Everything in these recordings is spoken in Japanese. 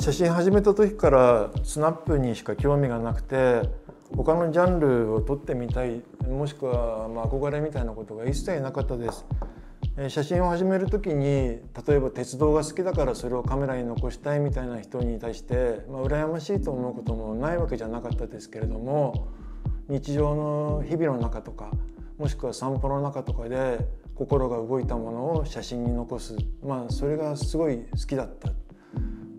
写真始めた時からスナップにしか興味がなくて他のジャンルを撮ってみたいもしくはま憧れみたいなことが一切なかったです。写真を始める時に例えば鉄道が好きだからそれをカメラに残したいみたいな人に対して、まあ、羨ましいと思うこともないわけじゃなかったですけれども日常の日々の中とかもしくは散歩の中とかで心が動いたものを写真に残すまあそれがすごい好きだった。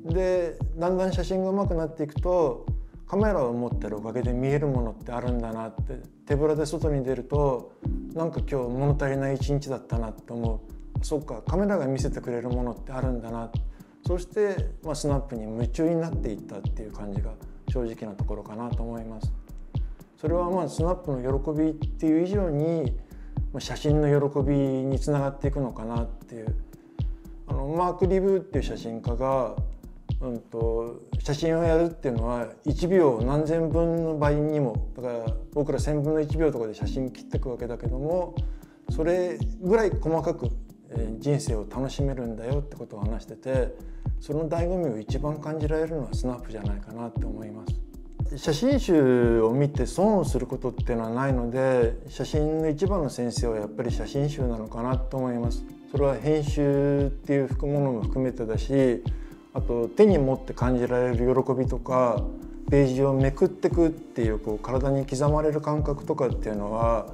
でだんだん写真が上手くなっていくとカメラを持ってるおかげで見えるものってあるんだなって手ぶらで外に出るとなんか今日物足りない一日だったなって思う。そっかカメラが見せてくれるものってあるんだな。そして、まあ、スナップに夢中になっていったっていう感じが正直なところかなと思います。それはまあスナップの喜びっていう以上に写真の喜びにつながっていくのかなっていう。あのマーク・リブーっていう写真家がうんと、写真をやるっていうのは1秒何千分の倍にもだから僕ら1,000分の1秒とかで写真切っていくわけだけどもそれぐらい細かく人生を楽しめるんだよってことを話しててその醍醐味を一番感じられるのはスナップじゃないかなって思います。写真集を見て損をすることっていうのはないので写真の一番の先生はやっぱり写真集なのかなと思います。それは編集っていうものも含めてだしあと手に持って感じられる喜びとかページをめくってくっていうこう体に刻まれる感覚とかっていうのは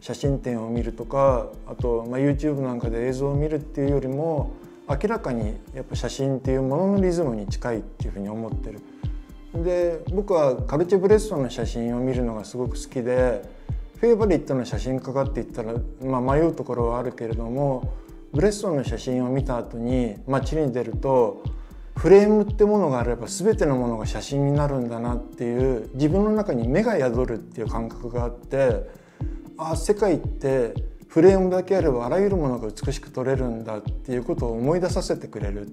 写真展を見るとかあと、まあ、YouTube なんかで映像を見るっていうよりも明らかにやっぱ写真っていうもののリズムに近いっていうふうに思ってる。で僕はカルチェ・ブレッソンの写真を見るのがすごく好きでフェイバリットの写真家かって言ったら、まあ、迷うところはあるけれどもブレッソンの写真を見た後に街に出るとフレームってものがあれば全てのものが写真になるんだなっていう自分の中に目が宿るっていう感覚があってあ世界ってフレームだけあればあらゆるものが美しく撮れるんだっていうことを思い出させてくれる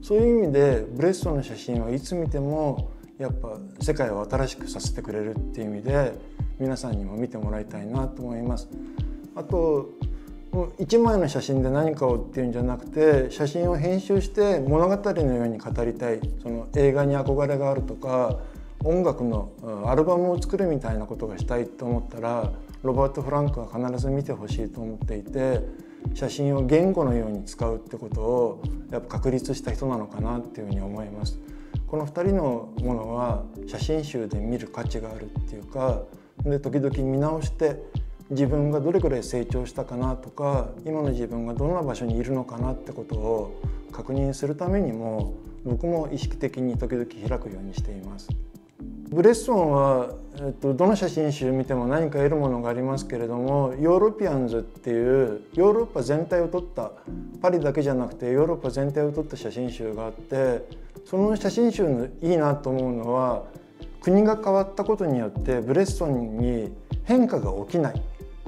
そういう意味でブレッソンの写真はいつ見てもやっぱ世界を新しくさせてくれるっていう意味で皆さんにも見てもらいたいなと思います。あと1枚の写真で何かをっていうんじゃなくて写真を編集して物語のように語りたいその映画に憧れがあるとか音楽のアルバムを作るみたいなことがしたいと思ったらロバート・フランクは必ず見てほしいと思っていて写真を言語のように使うってことをやっぱ確立した人なのかなっていうふうに思います。この2人のものは写真集で見る価値があるっていうかで時々見直して自分がどれくらい成長したかなとか今の自分がどんな場所にいるのかなってことを確認するためにも僕も意識的に時々開くようにしています。ブレッソンは、えっと、どの写真集見ても何か得るものがありますけれどもヨーロピアンズっていうヨーロッパ全体を撮ったパリだけじゃなくてヨーロッパ全体を撮った写真集があってその写真集のいいなと思うのは国が変わったことによってブレッソンに変化が起きない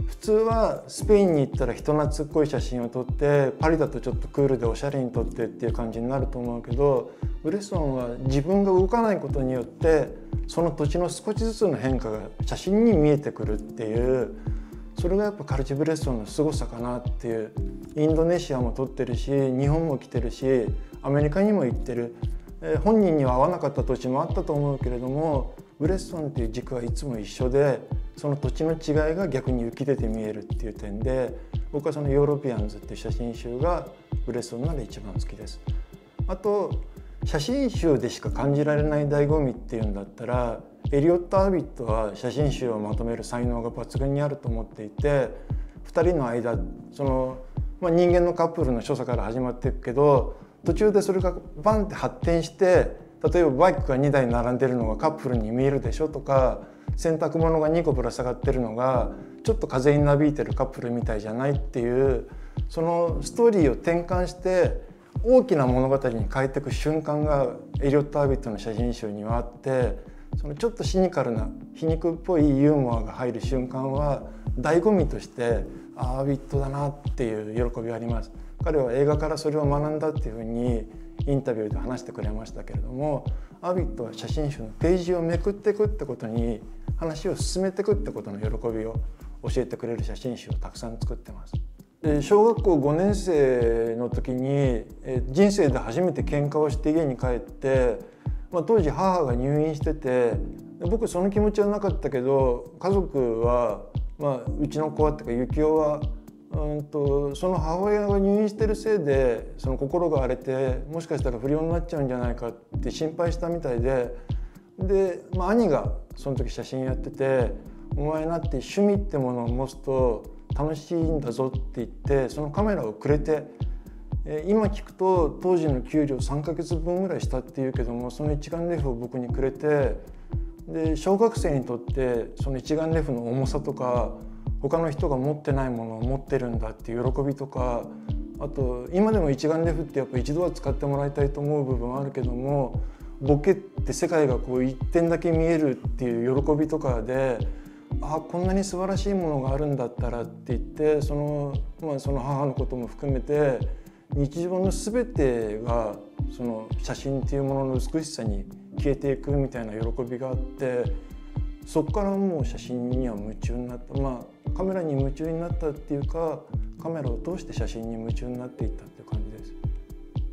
普通はスペインに行ったら人懐っこい写真を撮ってパリだとちょっとクールでおしゃれに撮ってっていう感じになると思うけどブレソンは自分が動かないことによってその土地の少しずつの変化が写真に見えてくるっていうそれがやっぱカルティエブレッソンの凄さかなっていうインドネシアも撮ってるし日本も来てるしアメリカにも行ってる、え本人には合わなかった土地もあったと思うけれどもブレッソンっていう軸はいつも一緒でその土地の違いが逆に浮き出て見えるっていう点で僕はそのヨーロピアンズっていう写真集がブレッソンなら一番好きです。あと写真集でしか感じられない醍醐味っていうんだったらエリオット・アービットは写真集をまとめる才能が抜群にあると思っていて2人の間その、まあ、人間のカップルの所作から始まっていくけど途中でそれがバンって発展して例えばバイクが2台並んでるのがカップルに見えるでしょとか洗濯物が2個ぶら下がってるのがちょっと風になびいてるカップルみたいじゃないっていうそのストーリーを転換して大きな物語に変えていく瞬間がエリオット・アービットの写真集にはあってそのちょっとシニカルな皮肉っぽいユーモアが入る瞬間は醍醐味としてアービットだなっていう喜びがあります。彼は映画からそれを学んだっていうふうにインタビューで話してくれましたけれどもアビットは写真集のページをめくっていくってことに話を進めていくってことの喜びを教えてくれる写真集をたくさん作ってます。で小学校5年生の時に人生で初めて喧嘩をして家に帰ってまあ、当時母が入院してて僕その気持ちはなかったけど家族は、まあ、うちの子はっていうか幸男はうんとその母親が入院してるせいでその心が荒れてもしかしたら不良になっちゃうんじゃないかって心配したみたいでで、まあ、兄がその時写真やってて「お前なって趣味ってものを持つと楽しいんだぞ」って言ってそのカメラをくれて今聞くと当時の給料3ヶ月分ぐらいしたっていうけどもその一眼レフを僕にくれてで小学生にとってその一眼レフの重さとか他の人が持ってないものを持ってるんだっていう喜びとかあと今でも一眼レフってやっぱ一度は使ってもらいたいと思う部分はあるけどもボケって世界がこう一点だけ見えるっていう喜びとかであこんなに素晴らしいものがあるんだったらって言ってその,、まあ、その母のことも含めて日常の全てがその写真っていうものの美しさに消えていくみたいな喜びがあってそこからもう写真には夢中になった。まあカメラに夢中になったっていうかカメラを通して写真に夢中になっていったっていう感じです。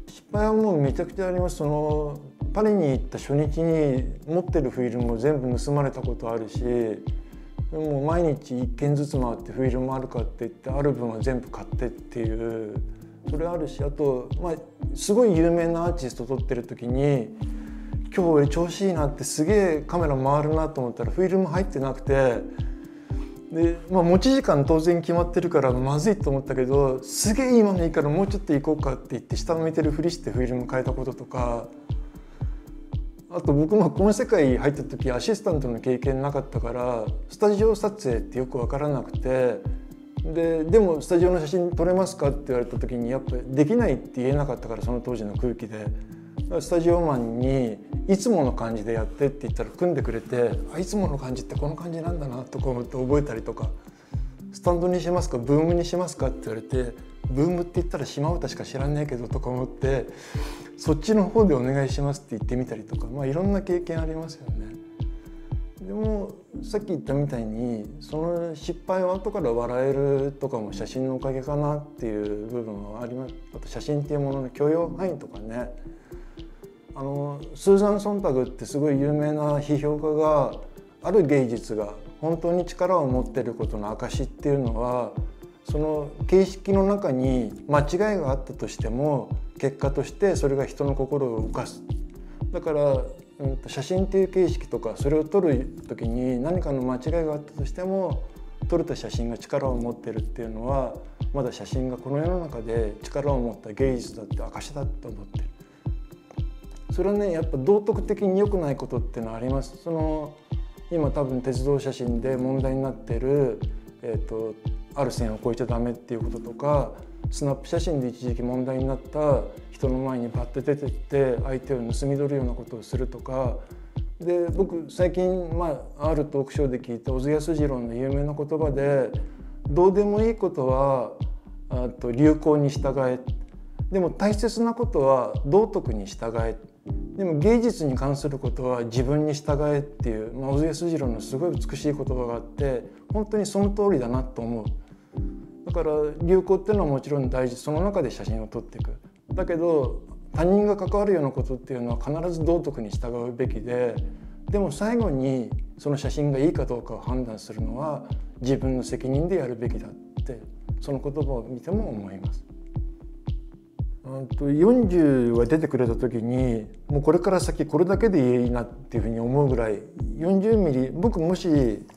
失敗はもうめちゃくちゃあります。そのパリに行った初日に持ってるフィルムを全部盗まれたことあるしもう毎日1件ずつ回ってフィルムあるかって言ってある分は全部買ってっていうそれあるしあと、まあ、すごい有名なアーティスト撮ってる時に今日俺調子いいなってすげえカメラ回るなと思ったらフィルム入ってなくてで、まあ、持ち時間当然決まってるからまずいと思ったけどすげえ今のいいからもうちょっと行こうかって言って下向いてるふりしてフィルム変えたこととかあと僕もこの世界入った時アシスタントの経験なかったからスタジオ撮影ってよく分からなくてででもスタジオの写真撮れますかって言われた時にやっぱできないって言えなかったからその当時の空気で。スタジオマンにいつもの感じでやってって言ったら組んでくれてあいつもの感じってこの感じなんだなとか思って覚えたりとかスタンドにしますかブームにしますかって言われてブームって言ったら島唄しか知らないけどとか思ってそっちの方でお願いしますって言ってみたりとかまあいろんな経験ありますよね。でもさっき言ったみたいにその失敗は後から笑えるとかも写真のおかげかなっていう部分はありますあと写真っていうものの許容範囲とかねあのスーザン・ソンタグってすごい有名な批評家がある芸術が本当に力を持ってることの証っていうのはその形式の中に間違いがあったとしても結果としてそれが人の心を動かす。だからうん、写真っていう形式とかそれを撮る時に何かの間違いがあったとしても撮れた写真が力を持ってるっていうのはまだ写真がこの世の中で力を持った芸術だって証だと思ってる。それはねやっぱ道徳的に良くないことっていうのはあります。その今多分鉄道写真で問題になってる、えーと、ある線を越えちゃダメっていうこととかスナップ写真で一時期問題になった人の前にバッて出てって相手を盗み取るようなことをするとか。で僕最近、まあ、あるトークショーで聞いた小津安二郎の有名な言葉で「どうでもいいことはあと流行に従え」でも大切なことは道徳に従え。でも芸術に関することは自分に従えっていう、まあ、小津安二郎のすごい美しい言葉があって本当にその通りだなと思う。だから流行っていうのはもちろん大事その中で写真を撮っていくだけど他人が関わるようなことっていうのは必ず道徳に従うべきででも最後にその写真がいいかどうかを判断するのは自分の責任でやるべきだってその言葉を見ても思います。と40が出てくれた時にもうこれから先これだけでいいなっていうふうに思うぐらい40ミリ僕もし、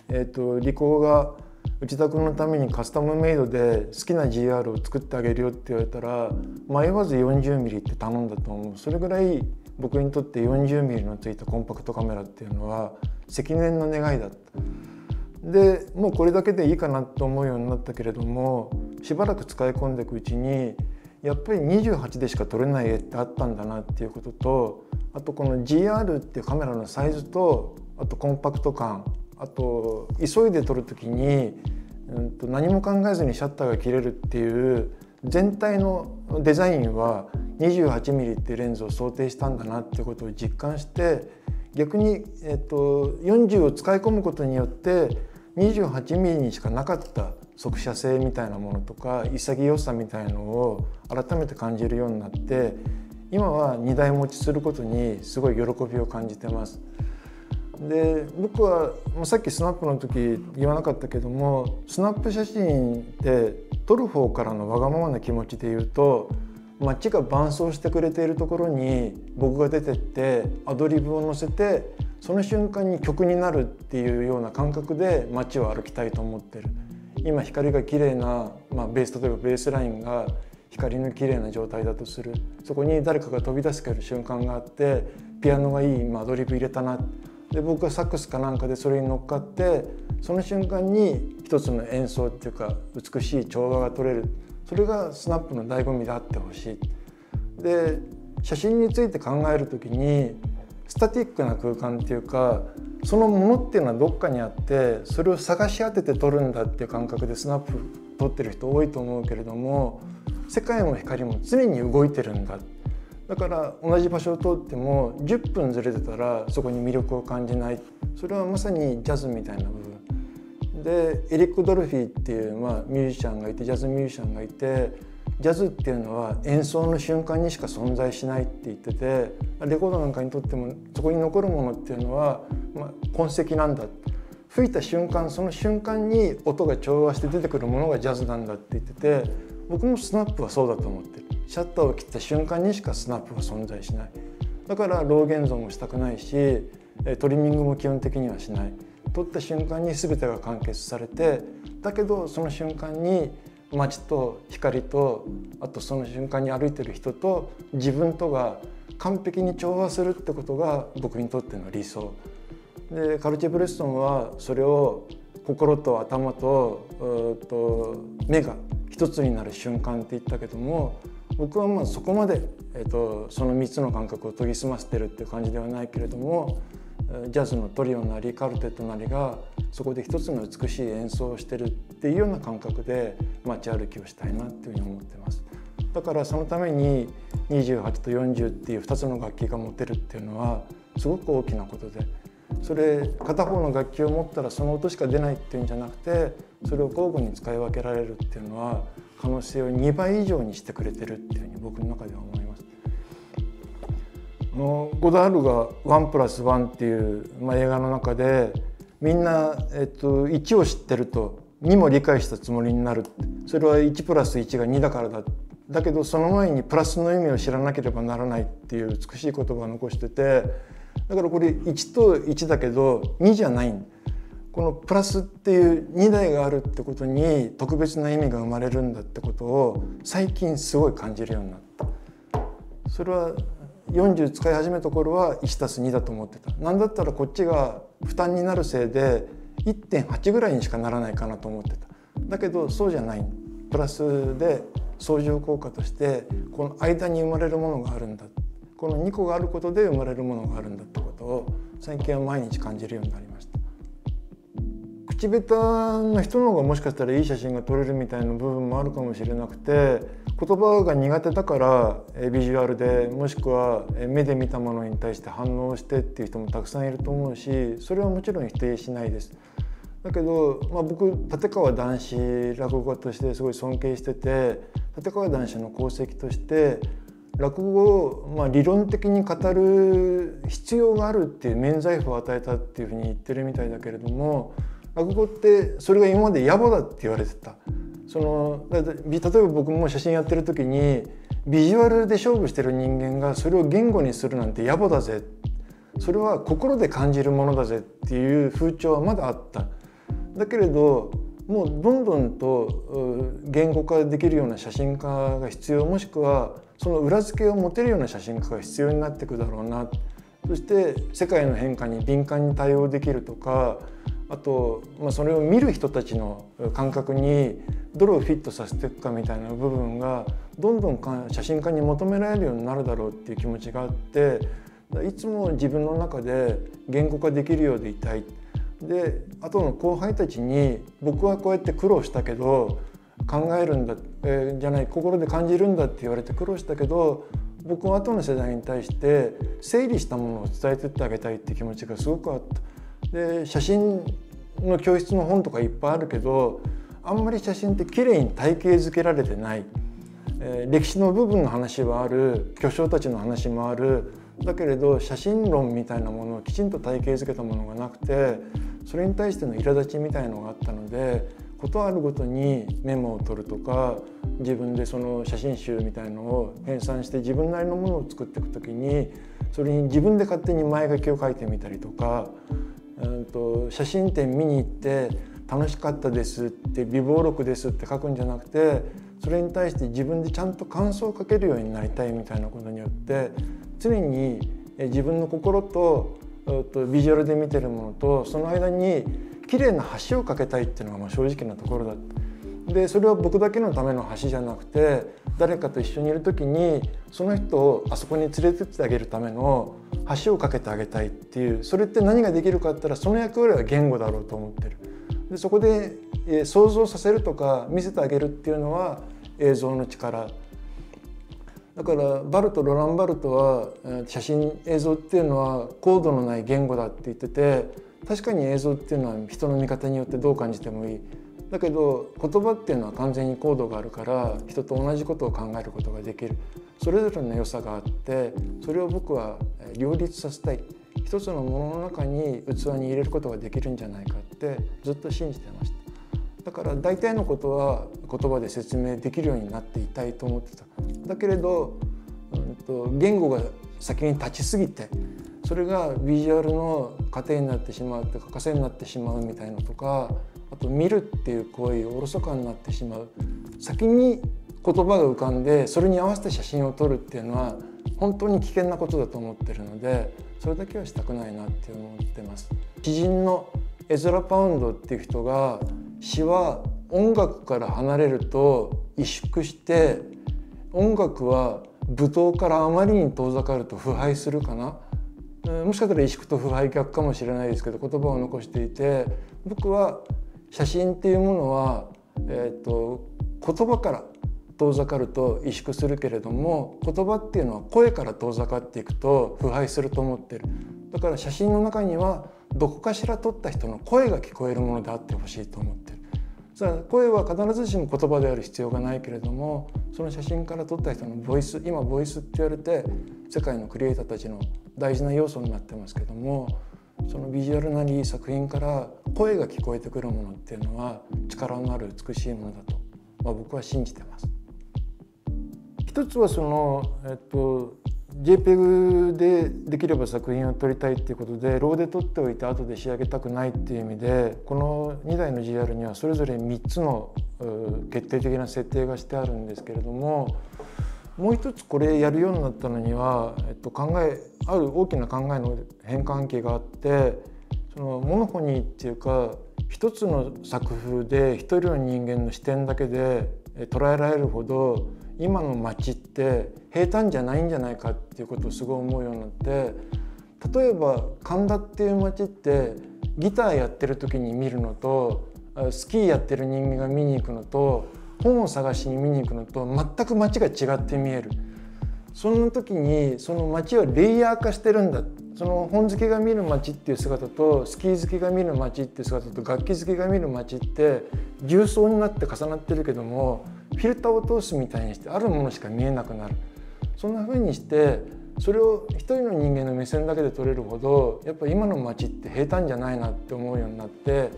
えーと、リコーが内田君のためにカスタムメイドで好きな GR を作ってあげるよって言われたら迷わず 40mm って頼んだと思う。それぐらい僕にとって 40mm のついたコンパクトカメラっていうのは積年の願いだった。でもうこれだけでいいかなと思うようになったけれどもしばらく使い込んでいくうちにやっぱり28でしか撮れない絵ってあったんだなっていうこととあとこの GR っていうカメラのサイズとあとコンパクト感あと急いで撮る時に、うん、と何も考えずにシャッターが切れるっていう全体のデザインは 28mm っていうレンズを想定したんだなっていうことを実感して逆に、えっと、40を使い込むことによって28ミリにしかなかった速射性みたいなものとか潔さみたいのを改めて感じるようになって今は2台持ちすることにすごい喜びを感じてます。で僕はさっきスナップの時言わなかったけどもスナップ写真って撮る方からのわがままな気持ちで言うと街が伴走してくれているところに僕が出てってアドリブを乗せてその瞬間に曲になるっていうような感覚で街を歩きたいと思ってる今光が綺麗なまあ、ベース例えばベースラインが光の綺麗な状態だとする。そこに誰かが飛び出してる瞬間があってピアノがいい今アドリブ入れたな。で僕がサックスかなんかでそれに乗っかってその瞬間に一つの演奏っていうか美しい調和が取れる。それがスナップの醍醐味であってほしい。で写真について考える時にスタティックな空間っていうかそのものっていうのはどっかにあってそれを探し当てて撮るんだっていう感覚でスナップ撮ってる人多いと思うけれども世界も光も常に動いてるんだ。だから同じ場所を通っても10分ずれてたらそこに魅力を感じない。それはまさにジャズみたいな部分。でエリック・ドルフィーっていう、まあ、ミュージシャンがいてジャズミュージシャンがいてジャズっていうのは演奏の瞬間にしか存在しないって言っててレコードなんかにとってもそこに残るものっていうのは、まあ、痕跡なんだ。吹いた瞬間その瞬間に音が調和して出てくるものがジャズなんだって言ってて僕もスナップはそうだと思ってる。シャッターを切った瞬間にしかスナップは存在しない。だからロー現像もしたくないしトリミングも基本的にはしない。撮った瞬間に全てが完結されてだけどその瞬間に街と光とあとその瞬間に歩いてる人と自分とが完璧に調和するってことが僕にとっての理想。でカルチェ・ブレストンはそれを心と頭とと目が一つになる瞬間って言ったけども僕はまあそこまで、えーと、その3つの感覚を研ぎ澄ませてるっていう感じではないけれどもジャズのトリオなりカルテットなりがそこで一つの美しい演奏をしてるっていうような感覚で街歩きをしたいなっていうふうに思ってます。だからそのために28と40っていう2つの楽器が持てるっていうのはすごく大きなことでそれ片方の楽器を持ったらその音しか出ないっていうんじゃなくてそれを交互に使い分けられるっていうのは可能性を2倍以上にしてくれてるっていうふうに僕の中では思います。のゴダールが「1プラス1」っていう、まあ、映画の中でみんな、えっと、1を知ってると2も理解したつもりになるそれは1プラス1が2だからだ。だけどその前にプラスの意味を知らなければならないっていう美しい言葉を残してて。だからこれ1と1だけど2じゃないこのプラスっていう2台があるってことに特別な意味が生まれるんだってことを最近すごい感じるようになった。それは40使い始めた頃は 1+2 だと思ってた。なんだったらこっちが負担になるせいで1.8ぐらいにしかならないかなと思ってた。だけどそうじゃない。プラスで相乗効果としてこの間に生まれるものがあるんだこの2個があることで生まれるものがあるんだってことを最近は毎日感じるようになりました口下手な人の方がもしかしたらいい写真が撮れるみたいな部分もあるかもしれなくて言葉が苦手だからビジュアルでもしくは目で見たものに対して反応してっていう人もたくさんいると思うしそれはもちろん否定しないです。だけど、まあ、僕立川談志落語家としてすごい尊敬してて立川談志の功績として落語をまあ理論的に語る必要があるっていう免罪符を与えたっていうふうに言ってるみたいだけれども落語ってそれが今まで野暮だって言われてた。その例えば僕も写真やってる時にビジュアルで勝負してる人間がそれを言語にするなんて野暮だぜ。それは心で感じるものだぜっていう風潮はまだあった。だけれどもうどんどんと言語化できるような写真家が必要もしくはその裏付けを持てるような写真家が必要になっていくだろうな。そして世界の変化に敏感に対応できるとかあと、まあ、それを見る人たちの感覚にどれをフィットさせていくかみたいな部分がどんどん写真家に求められるようになるだろうっていう気持ちがあっていつも自分の中で言語化できるようでいたい。で後の後輩たちに僕はこうやって苦労したけど考えるんだ、えー、じゃない心で感じるんだって言われて苦労したけど僕は後の世代に対して整理したものを伝えてってあげたいって気持ちがすごくあった。で写真の教室の本とかいっぱいあるけどあんまり写真って綺麗に体系づけられてない。えー、歴史の部分の話はある巨匠たちの話もあるだけれど写真論みたいなものをきちんと体系づけたものがなくてそれに対しての苛立ちみたいのがあったので事あるごとにメモを取るとか自分でその写真集みたいのを編纂して自分なりのものを作っていく時にそれに自分で勝手に前書きを書いてみたりとか、うんと、写真展見に行って楽しかったですって備忘録ですって書くんじゃなくてそれに対して自分でちゃんと感想を書けるようになりたいみたいなことによって常に自分の心とビジュアルで見てるものとその間に綺麗な橋を架けたいっていうのがまあ正直なところだでそれは僕だけのための橋じゃなくて誰かと一緒にいる時にその人をあそこに連れてってあげるための橋を架けてあげたいっていうそれって何ができるかって言ったらその役割は言語だろうと思ってる。でそこで、え想像させるとか見せてあげるっていうのは映像の力だからバルトロラン・バルトは写真映像っていうのは高度のない言語だって言ってて確かに映像っていうのは人の見方によってどう感じてもいいだけど言葉っていうのは完全に高度があるから人と同じことを考えることができる。それぞれの良さがあってそれを僕は両立させたい。一つのものの中に器に入れることができるんじゃないかってずっと信じてました。だから大体のことは言葉で説明できるようになっていたいと思ってた。だけれど、うんと、言語が先に立ちすぎてそれがビジュアルの糧になってしまうって欠かせになってしまうみたいなとかあと見るっていう行為をおろそかになってしまう先に言葉が浮かんでそれに合わせて写真を撮るっていうのは本当に危険なことだと思ってるのでそれだけはしたくないなって思ってます。知人のエズラ・パウンドっていう人が詩は音楽から離れると萎縮して音楽は舞踏からあまりに遠ざかると腐敗するかなもしかしたら萎縮と腐敗逆かもしれないですけど言葉を残していて僕は写真っていうものは、えーと、言葉から遠ざかると萎縮するけれども言葉っていうのは声から遠ざかっていくと腐敗すると思ってる。だから写真の中にはどこかしら撮った人の声が聞こえるものであってほしいと思ってる。さあ声は必ずしも言葉である必要がないけれどもその写真から撮った人のボイス今ボイスって言われて世界のクリエイターたちの大事な要素になってますけどもそのビジュアルなり作品から声が聞こえてくるものっていうのは力のある美しいものだと、まあ、僕は信じてます。一つはその、えっと、JPEG でできれば作品を撮りたいっていうことでローで撮っておいて後で仕上げたくないっていう意味でこの2台の GR にはそれぞれ3つの決定的な設定がしてあるんですけれどももう一つこれやるようになったのには、えっと、考えある大きな考えの変換器があってそのモノフォニーっていうか一つの作風で一人の人間の視点だけで捉えられるほど今の街って平坦じゃないんじゃないかっていうことをすごい思うようになって例えば神田っていう街ってギターやってる時に見るのとスキーやってる人間が見に行くのと本を探しに見に行くのと全く街が違って見える。そんな時にその街はレイヤー化してるんだ。その本好きが見る街っていう姿とスキー好きが見る街っていう姿と楽器好きが見る街って重層になって重なってるけどもフィルターを通すみたいにしてあるものしか見えなくなる。そんな風にしてそれを一人の人間の目線だけで撮れるほどやっぱ今の街って平坦じゃないなって思うようになって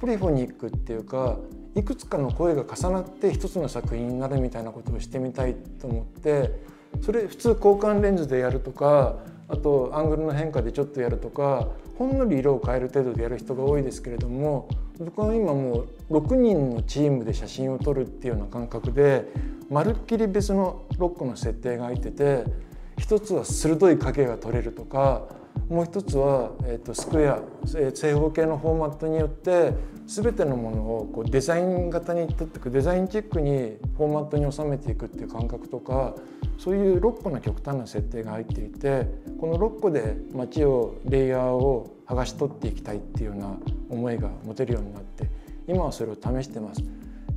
ポリフォニックっていうかいくつかの声が重なって一つの作品になるみたいなことをしてみたいと思ってそれ普通交換レンズでやるとかあとアングルの変化でちょっとやるとかほんのり色を変える程度でやる人が多いですけれども僕は今もう6人のチームで写真を撮るっていうような感覚でまるっきり別の6個の設定が入ってて一つは鋭い影が撮れるとかもう一つは、えーと、スクエアえ正方形のフォーマットによって全てのものをこうデザイン型に取っていくデザインチックにフォーマットに収めていくっていう感覚とかそういう6個の極端な設定が入っていてこの6個で街をレイヤーを剥がし取っていきたいっていうような思いが持てるようになって今はそれを試してます。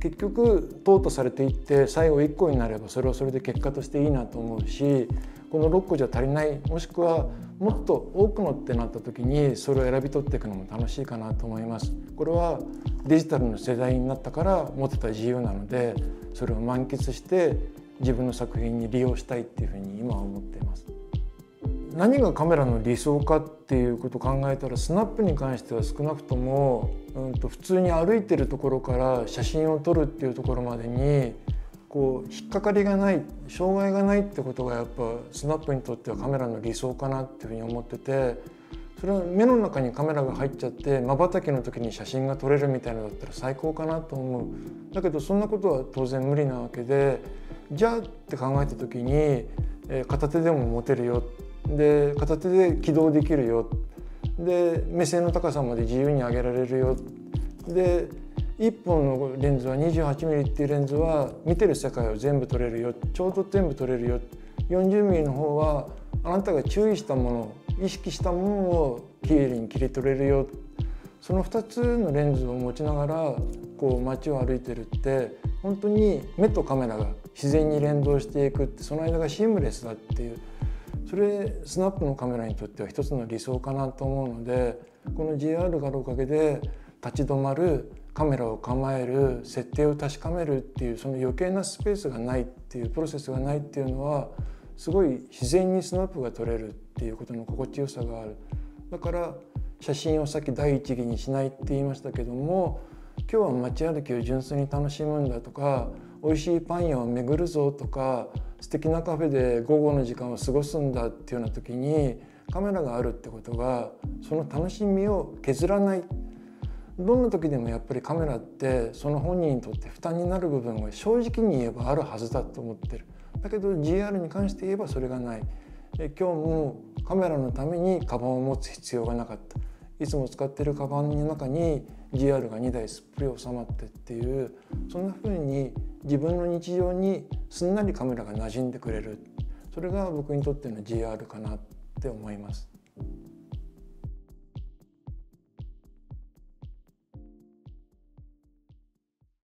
結局淘汰されていって最後1個になればそれはそれで結果としていいなと思うしこの6個じゃ足りないもしくはもっと多くのってなった時にそれを選び取っていくのも楽しいかなと思います。これはデジタルの世代になったから持ってた自由なのでそれを満喫して自分の作品に利用したいっていうふうに今は思っています。何がカメラの理想かっていうことを考えたらスナップに関しては少なくとも、うんと普通に歩いてるところから写真を撮るっていうところまでにこう引っかかりがない障害がないってことがやっぱスナップにとってはカメラの理想かなっていうふうに思っててそれは目の中にカメラが入っちゃってまばたきの時に写真が撮れるみたいなのだったら最高かなと思う。だけどそんなことは当然無理なわけでじゃあって考えた時に、え、片手でも持てるよ。で片手で起動できるよ。で目線の高さまで自由に上げられるよ。で1本のレンズは 28mm っていうレンズは見てる世界を全部撮れるよ。ちょうど全部撮れるよ。40mm の方はあなたが注意したもの意識したものをきれいに切り取れるよ。その2つのレンズを持ちながらこう街を歩いてるって本当に目とカメラが自然に連動していくってその間がシームレスだっていうそれスナップのカメラにとっては一つの理想かなと思うのでこの GR があるおかげで立ち止まるカメラを構える設定を確かめるっていうその余計なスペースがないっていうプロセスがないっていうのはすごい自然にスナップが撮れるっていうことの心地よさがある。だから写真をさっき第一義にしないって言いましたけども今日は街歩きを純粋に楽しむんだとか美味しいパン屋を巡るぞとか素敵なカフェで午後の時間を過ごすんだっていうような時にカメラがあるってことがその楽しみを削らない。どんな時でもやっぱりカメラってその本人にとって負担になる部分が正直に言えばあるはずだと思ってる。だけど GR に関して言えばそれがない。今日もカメラのためにカバンを持つ必要がなかった。いつも使ってるカバンの中に GR が2台すっぷり収まってっていうそんな風に自分の日常にすんなりカメラが馴染んでくれる。それが僕にとっての GR かなって思います。